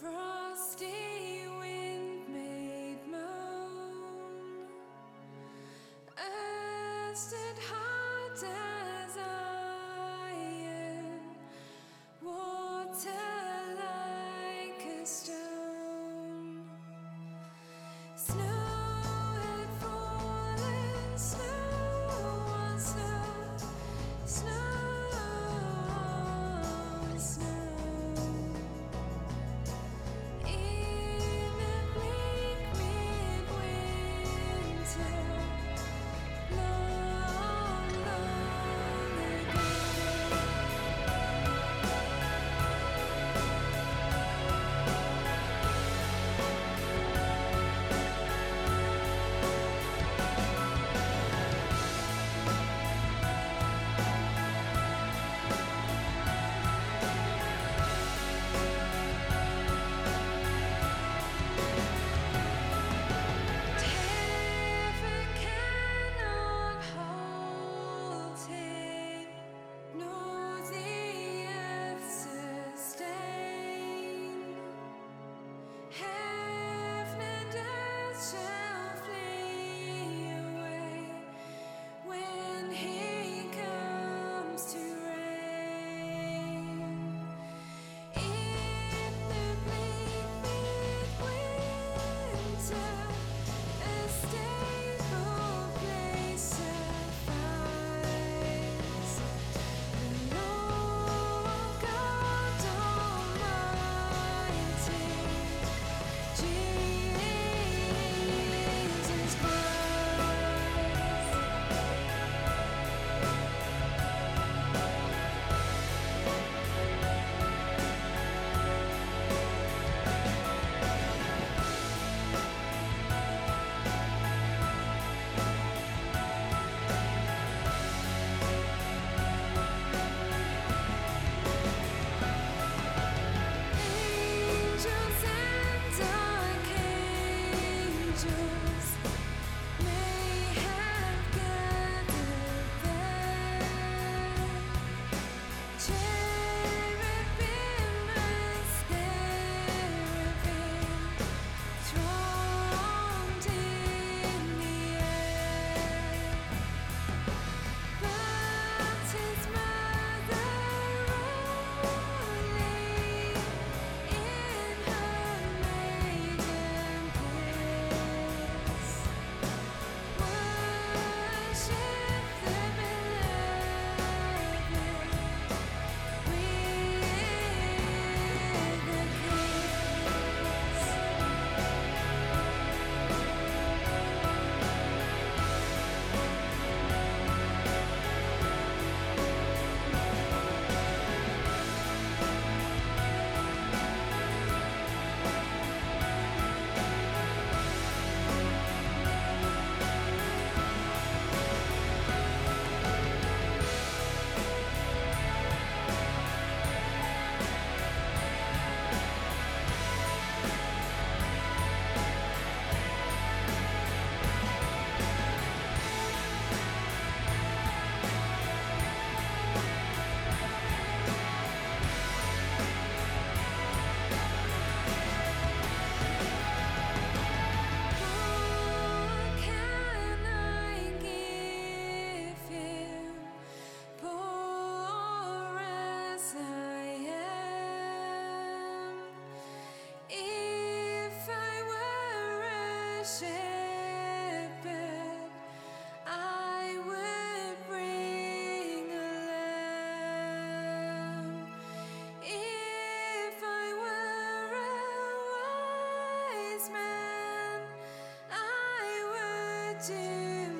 frosty wind made moan. As a